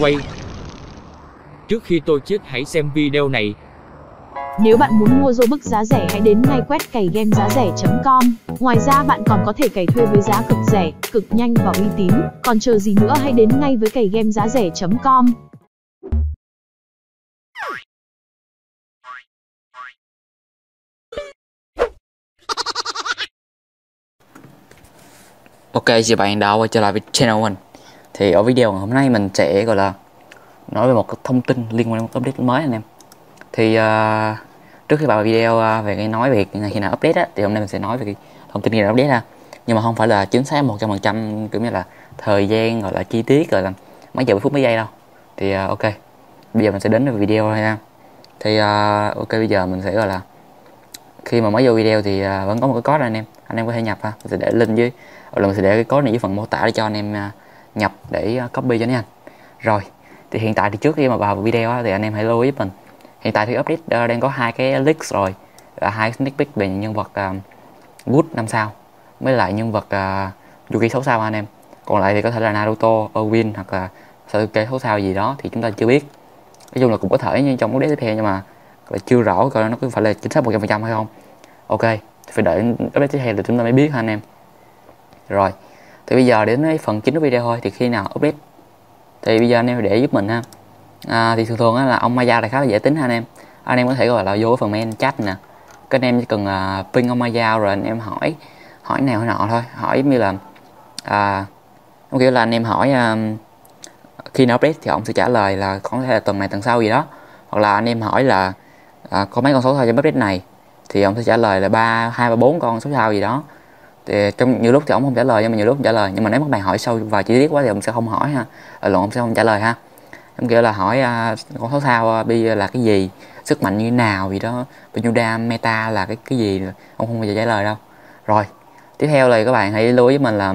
Quay Trước khi tôi chết hãy xem video này Nếu bạn muốn mua Robux giá rẻ hãy đến ngay quét cày game giá rẻ.com. Ngoài ra bạn còn có thể cày thuê với giá cực rẻ, cực nhanh và uy tín. Còn chờ gì nữa hãy đến ngay với cày game giá rẻ.com. Ok, chào bạn đã quay trở lại với channel mình thì ở video ngày hôm nay mình sẽ gọi là nói về một cái thông tin liên quan đến một update mới anh em. Thì uh, trước khi vào video uh, về cái nói về khi nào update á Thì hôm nay mình sẽ nói về cái thông tin khi nào update ha. Nhưng mà không phải là chính xác 100% kiểu như là thời gian gọi là chi tiết gọi là mấy giờ mấy phút mấy giây đâu. Thì uh, ok, bây giờ mình sẽ đến với video thôi ha. Thì uh, ok bây giờ mình sẽ gọi là khi mà mới vô video thì uh, vẫn có một cái code anh em. Anh em có thể nhập ha mình sẽ để link dưới rồi mình sẽ để cái code này dưới phần mô tả để cho anh em uh, nhập để ờ, copy cho nhanh rồi thì hiện tại thì trước khi mà vào video á, thì anh em hãy lưu ý giúp mình. Hiện tại thì update ờ, đang có hai cái leaks rồi là hai sneak peek về nhân vật uh, good năm sao với lại nhân vật uh, Yuki 6 sao anh em. Còn lại thì có thể là Naruto, Erwin hoặc là Sasuke 6 sao gì đó thì chúng ta chưa biết. Nói chung là cũng có thể nhưng trong update tiếp theo nhưng mà là chưa rõ coi nó có phải là chính xác 100% hay không. Ok phải đợi update tiếp theo thì chúng ta mới biết ha anh em. Rồi thì bây giờ đến cái phần chính của video thôi thì khi nào update? Thì bây giờ anh em để giúp mình ha. À, thì thường thường là ông Maya là khá là dễ tính ha anh em. Anh em có thể gọi là vô phần main chat nè. Các anh em chỉ cần uh, ping ông Maya rồi anh em hỏi hỏi nào hỏi nọ thôi. Hỏi như là à, không kiểu là anh em hỏi um, khi nào update thì ông sẽ trả lời là có thể là tuần này tuần sau gì đó. Hoặc là anh em hỏi là à, có mấy con số sao cho update này. Thì ông sẽ trả lời là ba hai ba bốn con số sao gì đó thì trong nhiều lúc thì ông không trả lời nhưng mà nhiều lúc trả lời. Nhưng mà nếu các bạn hỏi sâu và chi tiết quá thì ông sẽ không hỏi ha. Ờ, Ở lộn ông sẽ không trả lời ha. Em kiểu là hỏi uh, con số sao uh, bi là cái gì? Sức mạnh như thế nào gì đó? Bao nhiêu đam meta là cái cái gì? Ông không bao giờ trả lời đâu. Rồi tiếp theo là các bạn hãy lưu ý với mình là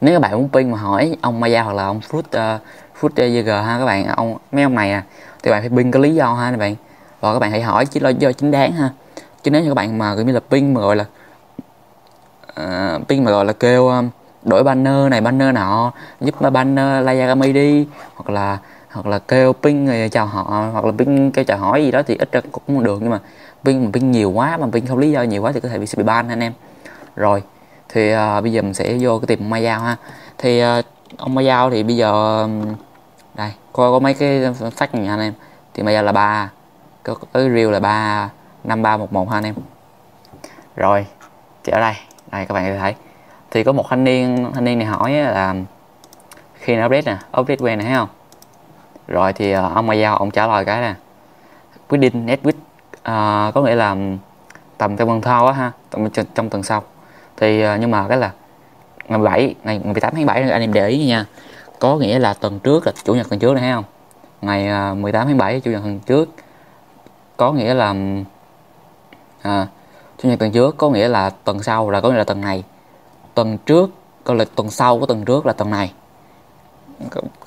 nếu các bạn muốn pin mà hỏi ông Maya hoặc là ông Fruit uh, Fruit YG ha các bạn ông mấy ông này à thì bạn phải pin có lý do ha các bạn. Và các bạn hãy hỏi chỉ lo do chính đáng ha. Chứ nếu như các bạn mà như là pin mà gọi là À, uh, pin mà gọi là kêu um, đổi banner này banner nọ giúp banner Layagami đi hoặc là hoặc là kêu pin người chào họ hoặc là pin kêu chào hỏi gì đó thì ít ra cũng được nhưng mà pin mà pin nhiều quá mà pin không lý do nhiều quá thì có thể bị sẽ bị ban anh em. Rồi thì uh, bây giờ mình sẽ vô cái tìm Mai Giao ha. Thì uh, ông Mai Giao thì bây giờ um, đây coi có mấy cái phát này anh em. Thì Mai Giao là ba có cái reel là ba năm ba một một ha anh em. Rồi thì ở đây đây các bạn có thể thấy. Thì có một thanh niên thanh niên này hỏi là khi nó update nè update quen này thấy không? Rồi thì uh, ông giao ông trả lời cái nè within next week uh, có nghĩa là tầm trong tuần sau á ha tầm trong, trong tuần sau. Thì uh, nhưng mà cái là ngày 7 ngày 18 tháng 7 anh em để ý nha. Có nghĩa là tuần trước là chủ nhật tuần trước này thấy không? Ngày ờ, uh, 18 tháng 7 chủ nhật tuần trước. Có nghĩa là uh, chủ nhật tuần trước có nghĩa là tuần sau là có nghĩa là tuần này. Tuần trước có là tuần sau của tuần trước là tuần này.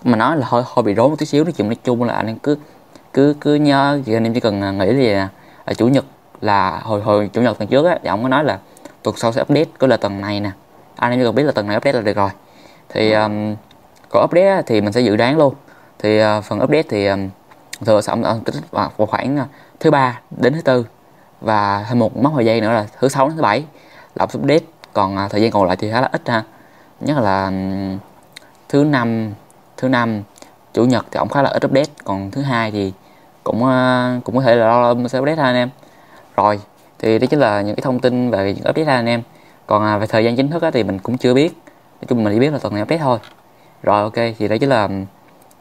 Mà nói là hơi hơi bị rối một tí xíu nói chung nói chung là anh em cứ cứ cứ nhớ thì anh em chỉ cần nghĩ gì nè là chủ nhật là hồi hồi chủ nhật tuần trước á thì ông có nói là tuần sau sẽ update có là tuần này nè. Anh em chỉ cần biết là tuần này update là được rồi. Thì um, có update thì mình sẽ dự đoán luôn. Thì uh, phần update thì um, thường sẽ vào khoảng thứ ba đến thứ tư và thêm một mốc thời gian nữa là thứ sáu đến thứ bảy là update còn à, thời gian còn lại thì khá là ít ha. Nhất là thứ năm thứ năm chủ nhật thì cũng khá là ít update. Còn thứ hai thì cũng uh, cũng có thể là lo sẽ update ha anh em. Rồi thì đó chính là những cái thông tin về những update ha anh em. Còn à, về thời gian chính thức á, thì mình cũng chưa biết. Nói chung mình chỉ biết là tuần này update thôi. Rồi ok thì đó chính là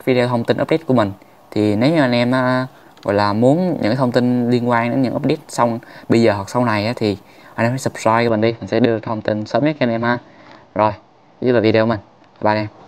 video thông tin update của mình. Thì nếu như anh em uh, gọi là muốn những cái thông tin liên quan đến những update xong bây giờ hoặc sau này á, thì anh em hãy subscribe cho mình đi. Mình sẽ đưa thông tin sớm nhất cho anh em ha. Rồi với là video mình. Bye anh em.